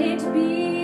it be?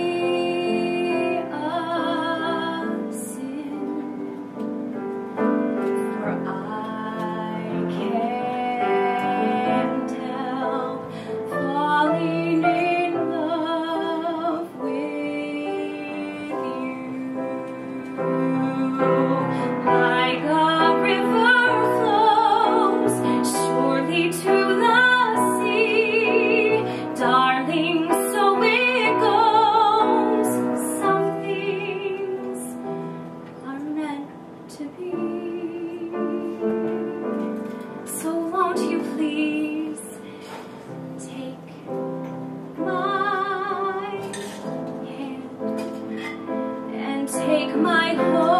Senhor.